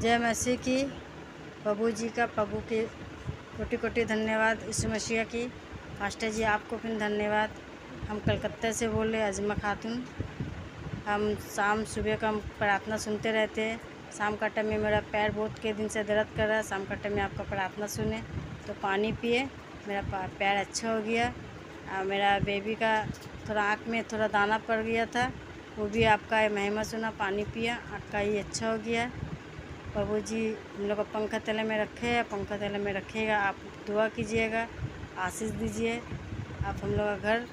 जय मसीह की। प्रभु जी का प्रभु के कोटि कोटि धन्यवाद। यीशु मसीह की। मास्टर जी, आपको फिर धन्यवाद। हम कलकत्ता से बोल रहे अजमा खातून। हम शाम सुबह का हम प्रार्थना सुनते रहते हैं। शाम का टाइम में मेरा पैर बहुत के दिन से दर्द कर रहा है। शाम का टाइम में आपका प्रार्थना सुने तो पानी पिए। मेरा पैर अच्छा हो गया। और मेरा बेबी का थोड़ा आँख में थोड़ा दाना पड़ गया था। वो भी आपका महिमा सुना, पानी पिया आँख का ही अच्छा हो गया। प्रभु जी हम लोग पंखा तले में रखे हैं, पंखा तले में रखेगा, आप दुआ कीजिएगा, आशीष दीजिए, आप हम लोग का घर,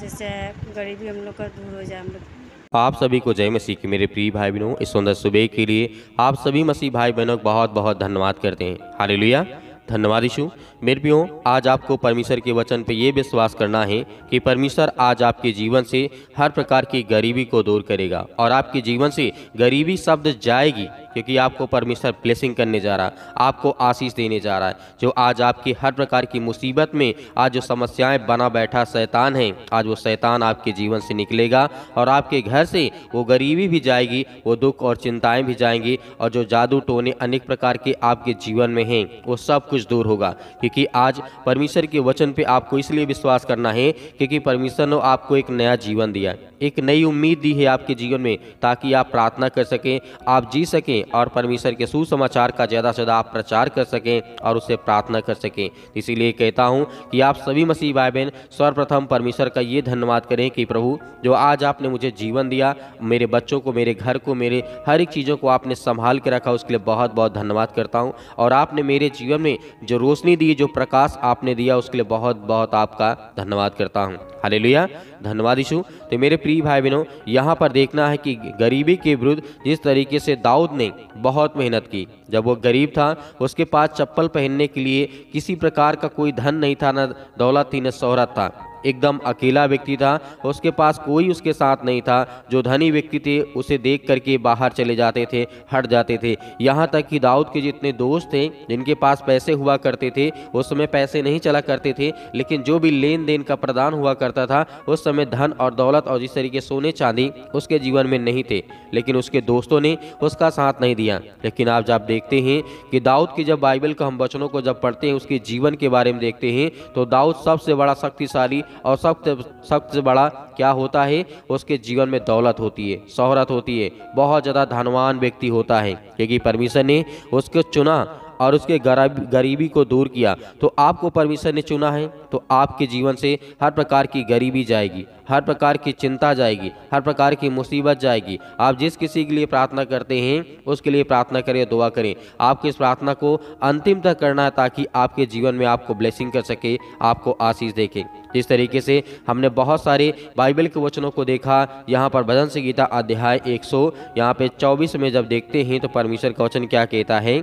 जैसे गरीबी हम लोग का दूर हो जाए हम लोग। आप सभी को जय मसीह की मेरे प्रिय भाई बहनों इस सुंदर सुबह के लिए आप सभी मसीह भाई बहनों को बहुत बहुत धन्यवाद करते हैं। हालेलुया। धन्यवाद यीशु। मेरे प्रियो, आज आपको परमेश्वर के वचन पे ये विश्वास करना है कि परमेश्वर आज आपके जीवन से हर प्रकार की गरीबी को दूर करेगा और आपके जीवन से गरीबी शब्द जाएगी। क्योंकि आपको परमेश्वर ब्लेसिंग करने जा रहा है, आपको आशीष देने जा रहा है। जो आज आपकी हर प्रकार की मुसीबत में, आज जो समस्याएँ बना बैठा शैतान है, आज वो शैतान आपके जीवन से निकलेगा और आपके घर से वो गरीबी भी जाएगी, वो दुख और चिंताएँ भी जाएँगी और जो जादू टोने अनेक प्रकार के आपके जीवन में हैं, वो सब कुछ दूर होगा। क्योंकि आज परमेश्वर के वचन पे आपको इसलिए विश्वास करना है, क्योंकि परमेश्वर ने आपको एक नया जीवन दिया एक नई उम्मीद दी है आपके जीवन में, ताकि आप प्रार्थना कर सकें, आप जी सकें और परमेश्वर के सुसमाचार का ज़्यादा से ज़्यादा आप प्रचार कर सकें और उससे प्रार्थना कर सकें। इसीलिए कहता हूँ कि आप सभी मसीह भाई बहन सर्वप्रथम परमेश्वर का ये धन्यवाद करें कि प्रभु, जो आज आपने मुझे जीवन दिया, मेरे बच्चों को, मेरे घर को, मेरे हर एक चीज़ों को आपने संभाल के रखा, उसके लिए बहुत बहुत धन्यवाद करता हूँ। और आपने मेरे जीवन में जो रोशनी दी, जो प्रकाश आपने दिया, उसके लिए बहुत बहुत आपका धन्यवाद करता हूँ। हालेलुया। धन्यवाद यीशु। तो मेरे प्रिय भाई बहनों यहाँ पर देखना है कि गरीबी के विरुद्ध जिस तरीके से दाऊद ने बहुत मेहनत की। जब वो गरीब था, उसके पास चप्पल पहनने के लिए किसी प्रकार का कोई धन नहीं था, न दौलत थी, न शहरत था। एकदम अकेला व्यक्ति था, उसके पास कोई उसके साथ नहीं था। जो धनी व्यक्ति थे, उसे देख करके बाहर चले जाते थे, हट जाते थे। यहाँ तक कि दाऊद के जितने दोस्त थे, जिनके पास पैसे हुआ करते थे, उस समय पैसे नहीं चला करते थे, लेकिन जो भी लेन देन का प्रदान हुआ करता था, उस समय धन और दौलत और जिस तरीके सोने चांदी उसके जीवन में नहीं थे। लेकिन उसके दोस्तों ने उसका साथ नहीं दिया। लेकिन आप जब देखते हैं कि दाऊद की जब बाइबल का हम वचनों को जब पढ़ते हैं, उसके जीवन के बारे में देखते हैं तो दाऊद सबसे बड़ा शक्तिशाली और सबसे सबसे बड़ा क्या होता है? उसके जीवन में दौलत होती है, शोहरत होती है। बहुत ज़्यादा धनवान व्यक्ति होता है, क्योंकि परमेश्वर ने उसको चुना और उसके गरीब को दूर किया। तो आपको परमेश्वर ने चुना है तो आपके जीवन से हर प्रकार की गरीबी जाएगी, हर प्रकार की चिंता जाएगी, हर प्रकार की मुसीबत जाएगी। आप जिस किसी के लिए प्रार्थना करते हैं, उसके लिए प्रार्थना करें, दुआ करें। आपकी इस प्रार्थना को अंतिम तक करना है, ताकि आपके जीवन में आपको ब्लेसिंग कर सके, आपको आशीष देखे। जिस तरीके से हमने बहुत सारे बाइबल के वचनों को देखा। यहाँ पर भजन से गीता अध्याय 100 यहाँ पे 24 में जब देखते हैं तो परमेश्वर का वचन क्या कहता है?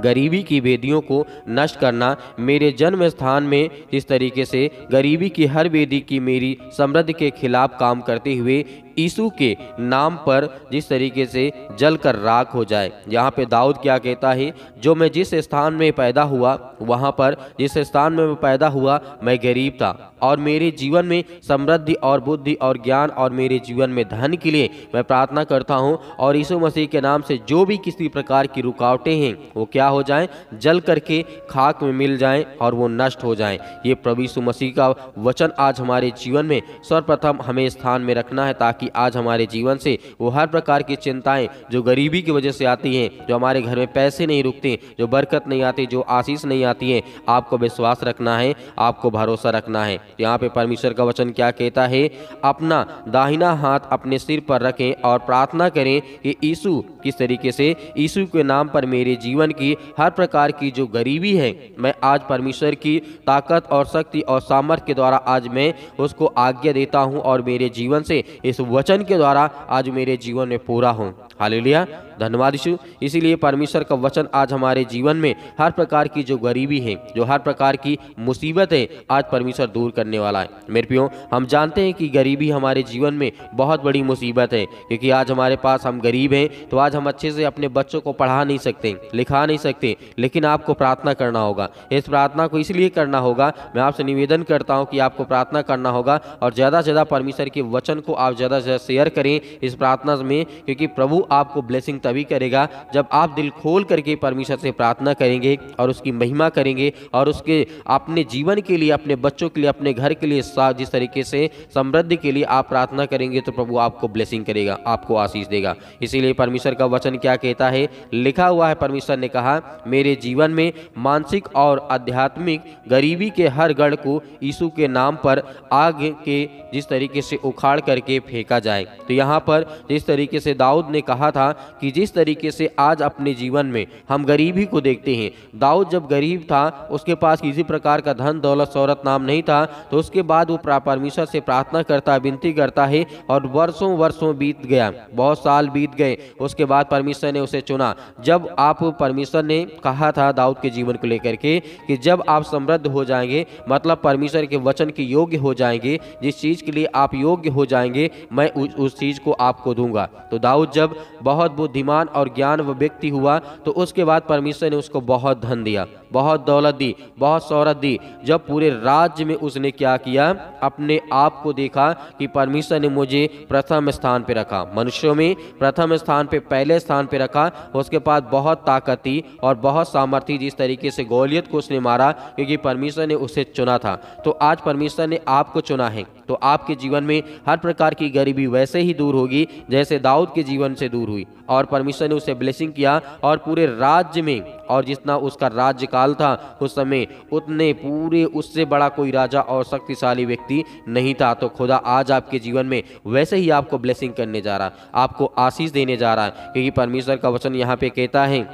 गरीबी की वेदियों को नष्ट करना मेरे जन्म स्थान में इस तरीके से गरीबी की हर वेदी की मेरी समृद्धि के खिलाफ काम करते हुए यीशु के नाम पर जिस तरीके से जल कर राख हो जाए। यहाँ पे दाऊद क्या कहता है, जो मैं जिस स्थान में पैदा हुआ, वहाँ पर जिस स्थान में मैं पैदा हुआ, मैं गरीब था। और मेरे जीवन में समृद्धि और बुद्धि और ज्ञान और मेरे जीवन में धन के लिए मैं प्रार्थना करता हूँ। और यीशु मसीह के नाम से जो भी किसी प्रकार की रुकावटें हैं, वो क्या हो जाएँ? जल करके खाक में मिल जाएँ और वो नष्ट हो जाएँ। ये प्रभु यीशु मसीह का वचन आज हमारे जीवन में सर्वप्रथम हमें स्थान में रखना है ताकि आज हमारे जीवन से वो हर प्रकार की चिंताएँ जो गरीबी की वजह से आती हैं, जो हमारे घर में पैसे नहीं रुकते, जो बरकत नहीं आती, जो आशीष नहीं आती है, आपको विश्वास रखना है, आपको भरोसा रखना है। यहाँ पे परमेश्वर का वचन क्या कहता है? अपना दाहिना हाथ अपने सिर पर रखें और प्रार्थना करें कि यीशु किस तरीके से यीशु के नाम पर मेरे जीवन की हर प्रकार की जो गरीबी है, मैं आज परमेश्वर की ताकत और शक्ति और सामर्थ्य के द्वारा आज मैं उसको आज्ञा देता हूँ और मेरे जीवन से इस वचन के द्वारा आज मेरे जीवन में पूरा हूँ। हालेलुया। धन्यवाद यीशु। इसीलिए परमेश्वर का वचन आज हमारे जीवन में हर प्रकार की जो गरीबी है, जो हर प्रकार की मुसीबत है, आज परमेश्वर दूर करने वाला है। मेरे प्रियो, हम जानते हैं कि गरीबी हमारे जीवन में बहुत बड़ी मुसीबत है, क्योंकि आज हमारे पास हम गरीब हैं तो आज हम अच्छे से अपने बच्चों को पढ़ा नहीं सकते, लिखा नहीं सकते, लेकिन आपको प्रार्थना करना होगा। इस प्रार्थना को इसलिए करना होगा, मैं आपसे निवेदन करता हूँ कि आपको प्रार्थना करना होगा और ज़्यादा से ज़्यादा परमेश्वर के वचन को आप ज़्यादा से ज़्यादा शेयर करें इस प्रार्थना में, क्योंकि प्रभु आपको ब्लेसिंग तभी करेगा जब आप दिल खोल करके परमेश्वर से प्रार्थना करेंगे और उसकी महिमा करेंगे और उसके अपने जीवन के लिए, अपने बच्चों के लिए, अपने घर के लिए जिस तरीके से समृद्धि के लिए आप प्रार्थना करेंगे तो प्रभु आपको ब्लेसिंग करेगा, आपको आशीष देगा। इसीलिए परमेश्वर का वचन क्या कहता है? लिखा हुआ है, परमेश्वर ने कहा, मेरे जीवन में मानसिक और आध्यात्मिक गरीबी के हर गढ़ को यीशु के नाम पर आग के जिस तरीके से उखाड़ करके फेंका जाए। तो यहाँ पर जिस तरीके से दाऊद ने कहा था कि जिस तरीके से आज अपने जीवन में हम गरीबी को देखते हैं दाऊद जब गरीब था उसके पास किसी प्रकार का धन दौलत शौरत नाम नहीं था तो उसके बाद वो परमेश्वर से प्रार्थना करता विनती करता है और वर्षों वर्षों बीत गया। बहुत साल बीत गए उसके बाद परमेश्वर ने उसे चुना। जब आप परमेश्वर ने कहा था दाऊद के जीवन को लेकर के कि जब आप समृद्ध हो जाएँगे मतलब परमेश्वर के वचन के योग्य हो जाएँगे जिस चीज़ के लिए आप योग्य हो जाएँगे मैं उस, उस चीज़ को आपको दूँगा। तो दाऊद जब बहुत बुद्धिमान और ज्ञान व्यक्ति हुआ तो उसके बाद परमेश्वर ने उसको बहुत धन दिया। बहुत दौलत दी, बहुत शहरत दी। जब पूरे राज्य में उसने क्या किया? अपने आप को देखा कि परमेश्वर ने मुझे प्रथम स्थान पर रखा। मनुष्यों में प्रथम स्थान पर पहले स्थान पर रखा। उसके पास बहुत ताकत थी और बहुत सामर्थ्य जिस तरीके से गोलियत को उसने मारा, क्योंकि परमेश्वर ने उसे चुना था। तो आज परमेश्वर ने आपको चुना है। तो आपके जीवन में हर प्रकार की गरीबी वैसे ही दूर होगी, जैसे दाऊद के जीवन से दूर हुई। और परमेश्वर ने उसे ब्लेसिंग किया और पूरे राज्य में, और जितना उसका राज्यकाल था, उस समय उतने पूरे उससे बड़ा कोई राजा और शक्तिशाली व्यक्ति नहीं था। तो खुदा आज आपके जीवन में वैसे ही आपको ब्लेसिंग करने जा रहा, आपको आशीष देने जा रहा है क्योंकि परमेश्वर का वचन यहाँ पे कहता है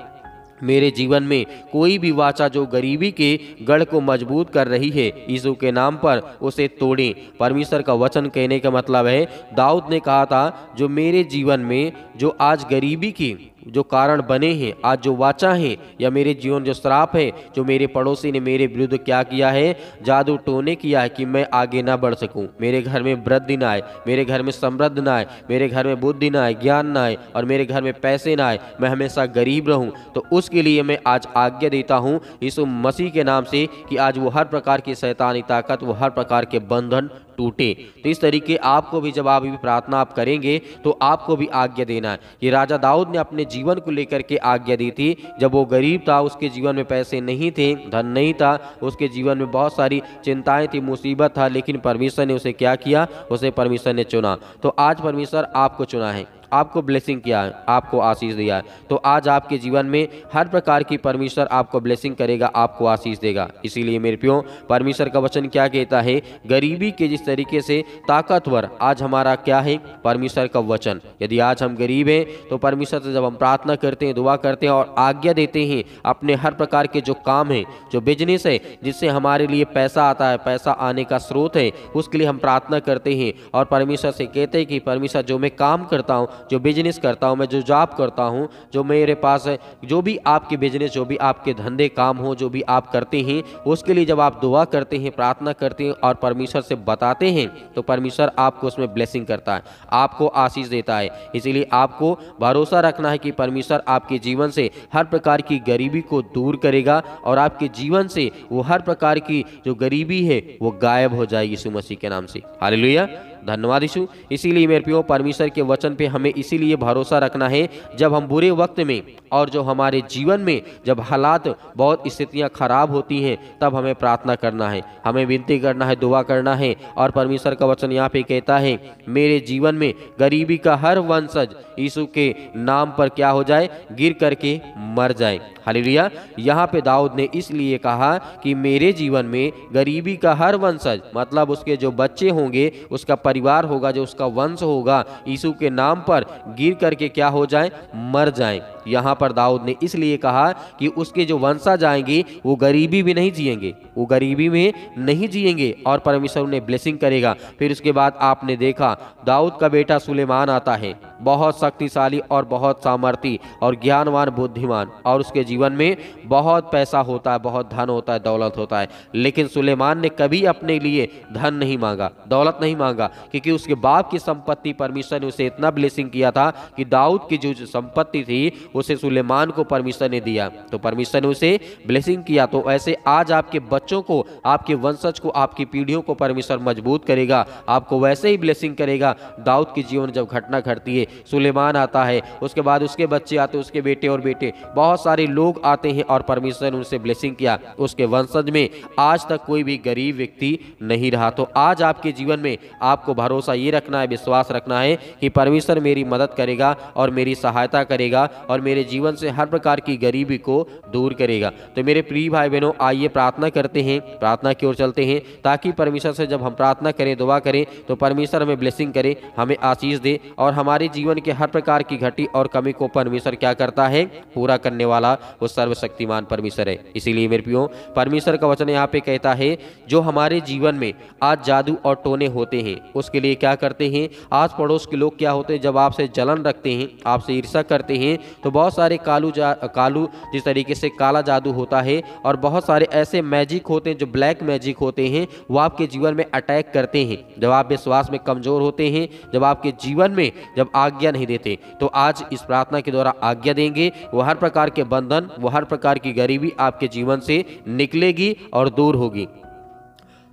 मेरे जीवन में कोई भी वाचा जो गरीबी के गढ़ को मज़बूत कर रही है, यीशु के नाम पर उसे तोड़ें। परमेश्वर का वचन कहने का मतलब है, दाऊद ने कहा था, जो मेरे जीवन में, जो आज गरीबी की जो कारण बने हैं, आज जो वाचा है, या मेरे जीवन जो श्राप है, जो मेरे पड़ोसी ने मेरे विरुद्ध क्या किया है, जादू टोने किया है कि मैं आगे ना बढ़ सकूँ। मेरे घर में वृद्धि ना आए, मेरे घर में समृद्ध ना आए, मेरे घर में बुद्धि ना आए, ज्ञान ना आए, और मेरे घर में पैसे ना आए, मैं हमेशा गरीब रहूँ। तो उसके लिए मैं आज आज्ञा देता हूँ यीशु मसीह के नाम से कि आज वो हर प्रकार की शैतानी ताकत, वो हर प्रकार के बंधन टूटे। तो इस तरीके आपको भी जब आप भी प्रार्थना आप करेंगे तो आपको भी आज्ञा देना है। ये राजा दाऊद ने अपने जीवन को लेकर के आज्ञा दी थी। जब वो गरीब था, उसके जीवन में पैसे नहीं थे, धन नहीं था, उसके जीवन में बहुत सारी चिंताएँ थी, मुसीबत था, लेकिन परमेश्वर ने उसे क्या किया? उसे परमेश्वर ने चुना। तो आज परमेश्वर आपको चुना है। आपको ब्लेसिंग किया है आपको आशीष दिया। है तो आज आपके जीवन में हर प्रकार की परमेश्वर आपको ब्लेसिंग करेगा, आपको आशीष देगा। इसीलिए मेरे प्यो, परमेश्वर का वचन क्या कहता है? गरीबी के जिस तरीके से ताकतवर आज हमारा क्या है? परमेश्वर का वचन। यदि आज हम गरीब हैं तो परमेश्वर से जब हम प्रार्थना करते हैं, दुआ करते हैं और आज्ञा देते हैं, अपने हर प्रकार के जो काम हैं, जो बिज़नेस है, जिससे हमारे लिए पैसा आता है, पैसा आने का स्रोत है, उसके लिए हम प्रार्थना करते हैं। और परमेश्वर से कहते हैं कि परमेश्वर, जो मैं काम करता हूँ जो बिज़नेस करता हूँ, मैं जो जॉब करता हूँ, जो मेरे पास है, जो भी आपके बिज़नेस जो भी आपके धंधे काम हो, जो भी आप करते हैं, उसके लिए जब आप दुआ करते हैं, प्रार्थना करते हैं और परमेश्वर से बताते हैं तो परमेश्वर आपको उसमें ब्लेसिंग करता है, आपको आशीष देता है। इसीलिए आपको भरोसा रखना है कि परमेश्वर आपके जीवन से हर प्रकार की गरीबी को दूर करेगा और आपके जीवन से वो हर प्रकार की जो गरीबी है, वो गायब हो जाएगी, यीशु मसीह के नाम से। हालेलुया। धन्यवाद यीशु। इसीलिए मेरे प्यो परमेश्वर के वचन पे हमें इसीलिए भरोसा रखना है, जब हम बुरे वक्त में और जो हमारे जीवन में जब हालात बहुत स्थितियाँ खराब होती हैं, तब हमें प्रार्थना करना है। हमें विनती करना है, दुआ करना है और परमेश्वर का वचन यहाँ पे कहता है, मेरे जीवन में गरीबी का हर वंशज यीशु के नाम पर क्या हो जाए? गिर करके मर जाए। हालेलुया। यहाँ पे दाऊद ने इसलिए कहा कि मेरे जीवन में गरीबी का हर वंशज मतलब उसके जो बच्चे होंगे, उसका परिवार होगा, जो उसका वंश होगा, यीशु के नाम पर गिर करके क्या हो जाए? मर जाए। यहाँ पर दाऊद ने इसलिए कहा कि उसके जो वंशा जाएँगे वो गरीबी भी नहीं जिएँगे। वो गरीबी में नहीं जिएँगे और परमेश्वर उन्हें ब्लेसिंग करेगा। फिर उसके बाद आपने देखा, दाऊद का बेटा सुलेमान आता है। बहुत शक्तिशाली और बहुत सामर्थी और ज्ञानवान, बुद्धिमान और उसके जीवन में बहुत पैसा होता है, बहुत धन होता है, दौलत होता है। लेकिन सुलेमान ने कभी अपने लिए धन नहीं मांगा, दौलत नहीं मांगा, क्योंकि उसके बाप की संपत्ति, परमेश्वर ने उसे इतना ब्लेसिंग किया था कि दाऊद की जो संपत्ति थी, उसे सुलेमान को परमेश्वर ने दिया। तो परमेश्वर ने उसे ब्लेसिंग किया। तो ऐसे आज आपके बच्चों को, आपके वंशज को, आपकी पीढ़ियों को परमेश्वर मज़बूत करेगा, आपको वैसे ही ब्लेसिंग करेगा। दाऊद के जीवन जब घटना घटती है, सुलेमान आता है, उसके बाद उसके बच्चे आते उसके बेटे और बेटे, बहुत सारे लोग आते हैं और परमेश्वर ने उनसे ब्लेसिंग किया, उसके वंशज में आज तक कोई भी गरीब व्यक्ति नहीं रहा। तो आज आपके जीवन में आपको भरोसा ये रखना है, विश्वास रखना है कि परमेश्वर मेरी मदद करेगा और मेरी सहायता करेगा और मेरे जीवन से हर प्रकार की गरीबी को दूर करेगा। तो मेरे प्रिय भाई बहनों आइए प्रार्थना करते हैं, प्रार्थना की ओर चलते हैं, ताकि परमेश्वर से जब हम प्रार्थना करें, दुआ करें तो परमेश्वर हमें ब्लेसिंग करे, हमें आशीष दे और हमारे जीवन के हर प्रकार की घटी और कमी को परमेश्वर क्या करता है, पूरा करने वाला वो सर्वशक्तिमान परमेश्वर है। इसीलिए मेरे प्रियो, परमेश्वर का वचन यहाँ पे कहता है, जो हमारे जीवन में आज जादू और टोने होते हैं, उसके लिए क्या करते हैं? आज पड़ोस के लोग क्या होते हैं? जब आपसे जलन रखते हैं, आपसे ईर्षा करते हैं तो बहुत सारे कालू जा, कालू जिस तरीके से काला जादू होता है, और बहुत सारे ऐसे मैजिक होते हैं, जो ब्लैक मैजिक होते हैं, वो आपके जीवन में अटैक करते हैं। जब आप विश्वास में कमज़ोर होते हैं, जब आपके जीवन में जब आज्ञा नहीं देते तो आज इस प्रार्थना के द्वारा आज्ञा देंगे, वो हर प्रकार के बंधन वो हर प्रकार की गरीबी आपके जीवन से निकलेगी और दूर होगी।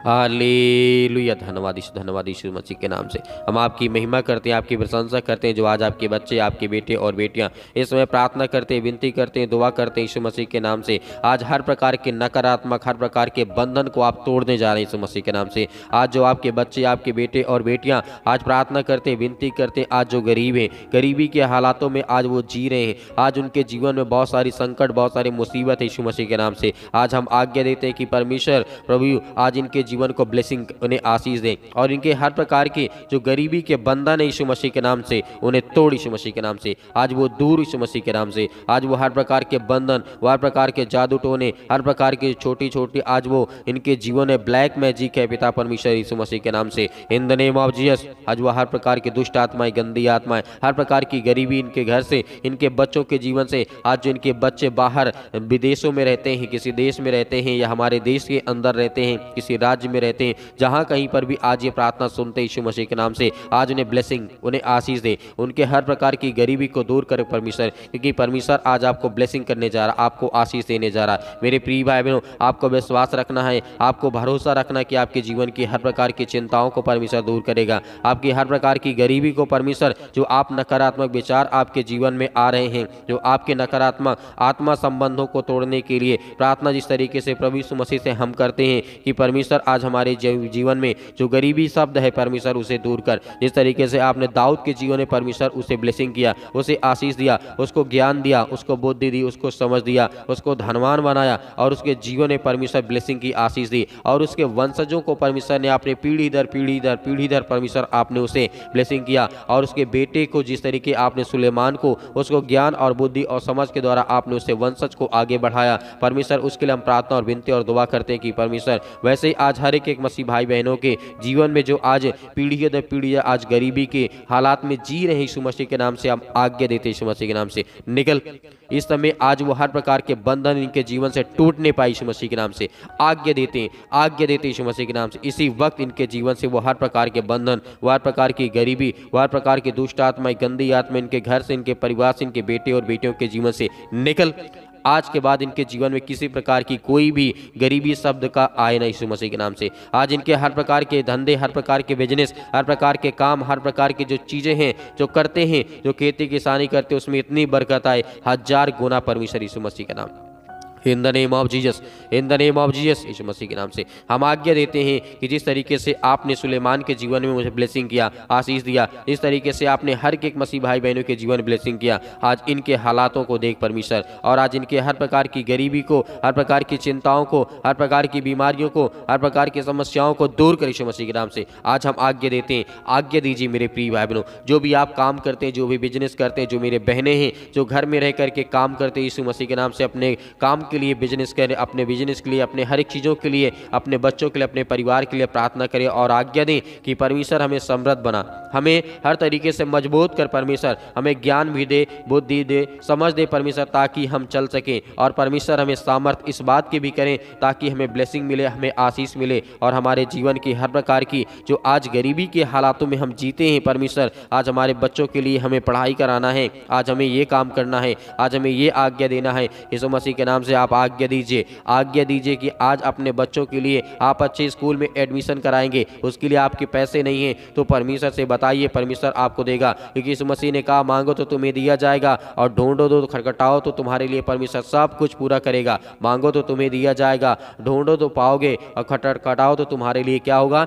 हालेलुया। धन्यवाद यीशु धन्यवाद यीशु मसीह के नाम से। हम आपकी महिमा करते हैं, आपकी प्रशंसा करते हैं, जो आज आपके बच्चे, आपके बेटे और बेटियाँ इस समय प्रार्थना करते हैं, विनती करते हैं, दुआ करते हैं यीशु मसीह के नाम से। आज हर प्रकार के नकारात्मक, हर प्रकार के बंधन को आप तोड़ने जा रहे हैं यीशु मसीह के नाम से। आज जो आपके बच्चे, आपके बेटे और बेटियाँ आज प्रार्थना करते विनती करते हैं, आज जो गरीब हैं, गरीबी के हालातों में आज वो जी रहे हैं। आज उनके जीवन में बहुत सारी संकट, बहुत सारी मुसीबत है यीशु मसीह के नाम से। आज हम आज्ञा देते हैं कि परमेश्वर, प्रभु, आज इनके जीवन को ब्लेसिंग उन्हें आशीष दें और इनके हर प्रकार के जो गरीबी के बंधन है यीशु मसीह के नाम से, उन्हें तोड़ यीशु मसीह के नाम से। आज वो दूर यीशु मसीह के नाम से। आज वो हर प्रकार के बंधन हर प्रकार के जादू टोने, हर प्रकार की छोटी छोटी आज वो इनके जीवन में ब्लैक मैजिक है पिता परमेश्वर यीशु मसीह के नाम से। In the name of Jesus, आज वो हर प्रकार की दुष्ट आत्माएँ, गंदी आत्माएँ, हर प्रकार की गरीबी इनके घर से, इनके बच्चों के जीवन से, आज जो इनके बच्चे बाहर विदेशों में रहते हैं, किसी देश में रहते हैं या हमारे देश के अंदर रहते हैं, किसी राज्य में रहते हैं। जहाँ कहीं पर भी आज ये प्रार्थना सुनते यीशु मसीह के नाम से, आज उन्हें ब्लेसिंग, उन्हें आशीष दे। उनके हर प्रकार की गरीबी को दूर करे परमेश्वर, क्योंकि परमेश्वर आज आपको ब्लेसिंग करने जा रहा, आपको आशीष देने जा रहा मेरे प्रिय भाई बहनों आपको विश्वास रखना है, आपको भरोसा रखना कि आपके जीवन की हर प्रकार की चिंताओं को परमेश्वर दूर करेगा। आपकी हर प्रकार की गरीबी को परमेश्वर, जो आप नकारात्मक विचार आपके जीवन में आ रहे हैं, जो आपके नकारात्मक आत्मा संबंधों को तोड़ने के लिए प्रार्थना जिस तरीके से प्रभु मसीह से हम करते हैं, कि परमेश्वर आज हमारे जीवन में जो गरीबी शब्द है, परमेश्वर उसे दूर कर। जिस तरीके से आपने दाऊद के जीवन में परमेश्वर उसे ब्लेसिंग किया, उसे आशीष दिया, उसको ज्ञान दिया, उसको बुद्धि दी, उसको समझ दिया, उसको धनवान बनाया और उसके जीवन में परमेश्वर ब्लेसिंग की आशीष दी और उसके वंशजों को परमेश्वर ने अपने पीढ़ी दर पीढ़ी दर पीढ़ी दर परमेश्वर आपने उसे ब्लेसिंग किया और उसके बेटे को जिस तरीके आपने सुलेमान को, उसको ज्ञान और बुद्धि और समझ के द्वारा आपने उसे वंशज को आगे बढ़ाया। परमेश्वर उसके लिए हम प्रार्थना और विनती और दुआ करते हैं कि परमेश्वर वैसे ही आज हर एक एक मसीह भाई बहनों के जीवन में जो आज पीढ़ी दर पीढ़ी आज गरीबी के हालात में जी रहे यीशु मसीह के नाम से, हम आज्ञा देते यीशु मसीह के नाम से, निकल। इस समय आज वो हर प्रकार के बंधन इनके जीवन से टूटने पाए यीशु मसीह के नाम से। आज्ञा देते हैं, आज्ञा देते यीशु मसीह के नाम से। इसी वक्त इनके जीवन से वो हर प्रकार के बंधन, वो हर प्रकार की गरीबी, वो हर प्रकार की दुष्ट आत्मा गंदी आत्मा इनके घर से, इनके परिवार से, इनके बेटे और बेटियों के जीवन से निकल। आज के बाद इनके जीवन में किसी प्रकार की कोई भी गरीबी शब्द का आए ना यीशु मसीह के नाम से। आज इनके हर प्रकार के धंधे, हर प्रकार के बिज़नेस हर प्रकार के काम, हर प्रकार की जो चीज़ें हैं, जो करते हैं, जो खेती किसानी करते उसमें इतनी बरकत आए, हज़ार गुना परमेश्वर यीशु मसीह के नाम। In the name of Jesus in the name of Jesus यीशु मसीह के नाम से हम आज्ञा देते हैं कि जिस तरीके से आपने सुलेमान के जीवन में मुझे ब्लेसिंग किया, आशीष दिया जिस तरीके से आपने हर एक मसीह भाई बहनों के जीवन ब्लेसिंग किया। आज इनके हालातों को देख परमेश्वर और आज इनके हर प्रकार की गरीबी को, हर प्रकार की चिंताओं को, हर प्रकार की बीमारियों को, हर प्रकार की समस्याओं को दूर कर यीशु मसीह के नाम से आज हम आज्ञा देते हैं। आज्ञा दीजिए मेरे प्रिय भाई बहनों जो भी आप काम करते हैं, जो भी बिज़नेस करते हैं, जो मेरे बहनें हैं, जो घर में रह करके काम करते हैं, यीशु मसीह के नाम से अपने काम के लिए बिज़नेस करें, अपने बिज़नेस के लिए, अपने हर एक चीज़ों के लिए, अपने बच्चों के लिए, अपने परिवार के लिए प्रार्थना करें और आज्ञा दें कि परमेश्वर हमें समृद्ध बना। हमें हर तरीके से मज़बूत कर परमेश्वर, हमें ज्ञान भी दे, बुद्धि दे, समझ दे परमेश्वर ताकि हम चल सकें और परमेश्वर हमें सामर्थ्य इस बात की भी करें ताकि हमें ब्लेसिंग मिले, हमें आशीष मिले और हमारे जीवन की हर प्रकार की, जो आज गरीबी के हालातों में हम जीते हैं परमेश्वर, आज हमारे बच्चों के लिए हमें पढ़ाई कराना है, आज हमें ये काम करना है, आज हमें ये आज्ञा देना है। यीशु मसीह के नाम से आप आज्ञा दीजिए। आज्ञा दीजिए कि आज अपने बच्चों के लिए आप अच्छे स्कूल में एडमिशन कराएँगे। उसके लिए आपके पैसे नहीं हैं। तो परमेश्वर से बताइए, परमेश्वर आपको देगा। क्योंकि यीशु मसीह ने कहा, मांगो तो तुम्हें दिया जाएगा और ढूंढो तो खटखटाओ तो तुम्हारे लिए परमेश्वर सब कुछ पूरा करेगा। मांगो तो तुम्हें दिया जाएगा। ढूंढो तो पाओगे और खटखटाओ तो तुम्हारे लिए क्या होगा?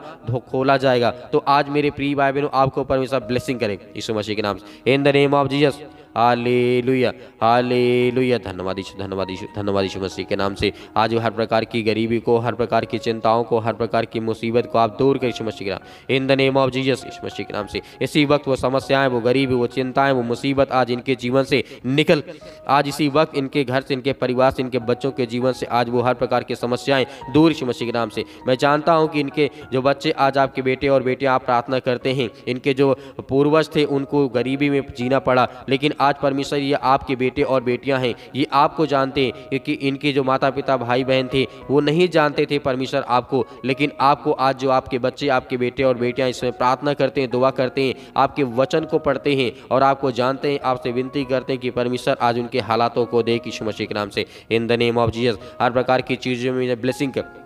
खोला जाएगा। तो आज मेरे प्रिय भाई बहनों आपको परमेश्वर ब्लेसिंग करे यीशु मसीह के नाम से। In the name of Jesus hallelujah hallelujah. धन्यवाद यीशु धन्यवाद यीशु धन्यवाद यीशु मसीह के नाम से। आज हर प्रकार की गरीबी को, हर प्रकार की चिंताओं को, हर प्रकार की मुसीबत को आप दूर कर यीशु मसीह के नाम। In the name of Jesus यीशु मसीह के नाम से। इसी वक्त वो समस्याएँ, वो गरीबी, वो चिंताएँ, वो मुसीबत आज इनके जीवन से निकल। आज इसी वक्त इनके घर से, इनके परिवार से, इनके बच्चों के जीवन से आज वो हर प्रकार की समस्याएँ दूर यीशु मसीह के नाम से। मैं जानता हूँ कि इनके जो बच्चे आज आपके बेटे और बेटे आप प्रार्थना करते हैं, इनके जो पूर्वज थे, उनको गरीबी में जीना पड़ा, लेकिन आज परमेश्वर, ये आपके बेटे और बेटियाँ हैं। ये आपको जानते हैं क्योंकि इनके जो माता पिता भाई बहन थे, वो नहीं जानते थे परमेश्वर आपको। लेकिन आपको आज जो आपके बच्चे, आपके बेटे और बेटियाँ इसमें प्रार्थना करते हैं, दुआ करते हैं, आपके वचन को पढ़ते हैं और आपको जानते हैं, आपसे विनती करते हैं कि परमेश्वर आज उनके हालातों को दे किशु मसीह के नाम से। In the name of Jesus, हर प्रकार की चीज़ों में ब्लेसिंग कर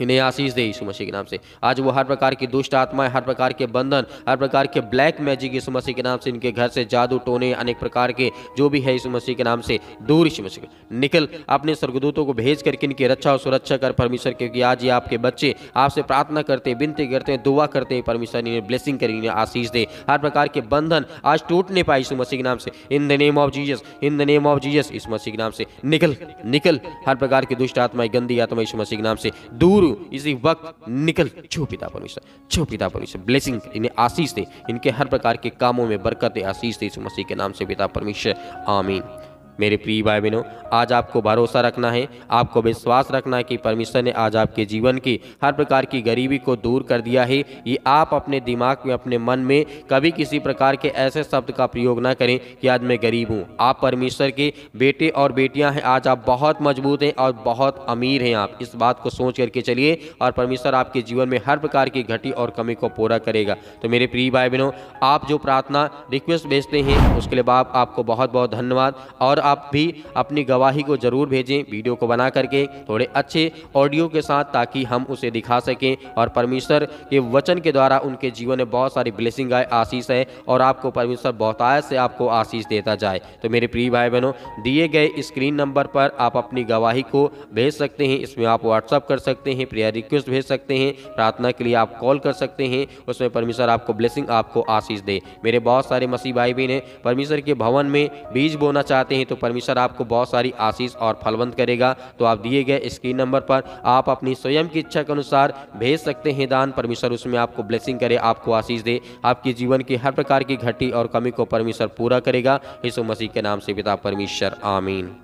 इन्हें आशीष दे यीशु मसीह के नाम से। आज वो हर प्रकार की दुष्ट आत्माएँ, हर प्रकार के बंधन, हर प्रकार के ब्लैक मैजिक यीशु मसीह के नाम से इनके घर से जादू टोने अनेक प्रकार के जो भी है यीशु मसीह के नाम से, दूर यीशु मसीह निकल, अपने स्वर्गदूतों को भेज करके इनकी रक्षा और सुरक्षा कर परमेश्वर, क्योंकि आज ये आपके बच्चे आपसे प्रार्थना करते, विनती करते हैं दुआ करते हैं, परमेश्वर इन्हें ब्लेसिंग कर, इन्हें आशीष दे। हर प्रकार के बंधन आज टूट नहीं पाए यीशु मसीह के नाम से। In the name of Jesus in the name of Jesus इस मसीह के नाम से। निकल निकल, हर प्रकार की दुष्ट आत्माएँ, गंदी आत्मा यीशु मसीह के नाम से। दूर इसी वक्त निकल छो पिता परमेश्वर छो पिता परमेश्वर, ब्लेसिंग इन्हें आशीष दे, इनके हर प्रकार के कामों में बरकत दे, आशीष दे मसीह के नाम से पिता परमेश्वर, आमीन। मेरे प्रिय भाई बहनों आज आपको भरोसा रखना है, आपको विश्वास रखना है कि परमेश्वर ने आज आपके जीवन की हर प्रकार की गरीबी को दूर कर दिया है। ये आप अपने दिमाग में, अपने मन में कभी किसी प्रकार के ऐसे शब्द का प्रयोग ना करें कि आज मैं गरीब हूँ। आप परमेश्वर के बेटे और बेटियाँ हैं, आज आप बहुत मज़बूत हैं और बहुत अमीर हैं आप। इस बात को सोच करके चलिए और परमेश्वर आपके जीवन में हर प्रकार की घटी और कमी को पूरा करेगा। तो मेरे प्रिय भाई बहनों आप जो प्रार्थना रिक्वेस्ट भेजते हैं, उसके लिए बाप आपको बहुत बहुत धन्यवाद और आप भी अपनी गवाही को ज़रूर भेजें वीडियो को बना करके थोड़े अच्छे ऑडियो के साथ ताकि हम उसे दिखा सकें। और परमेश्वर के वचन के द्वारा उनके जीवन में बहुत सारी ब्लेसिंग आए, आशीष है और आपको परमेश्वर बहुतायत से आपको आशीष देता जाए। तो मेरे प्रिय भाई बहनों दिए गए स्क्रीन नंबर पर आप अपनी गवाही को भेज सकते हैं। इसमें आप व्हाट्सअप कर सकते हैं प्रेयर रिक्वेस्ट भेज सकते हैं, प्रार्थना के लिए आप कॉल कर सकते हैं। उसमें परमेश्वर आपको ब्लेसिंग आपको आशीष दे। मेरे बहुत सारे मसीह भाई बहन हैं, परमेश्वर के भवन में बीज बोना चाहते हैं तो परमेश्वर आपको बहुत सारी आशीष और फलवंत करेगा। तो आप दिए गए स्क्रीन नंबर पर आप अपनी स्वयं की इच्छा के अनुसार भेज सकते हैं दान। परमेश्वर उसमें आपको ब्लेसिंग करे, आपको आशीष दे। आपके जीवन की हर प्रकार की घटी और कमी को परमेश्वर पूरा करेगा। यीशु मसीह के नाम से पिता परमेश्वर, आमीन।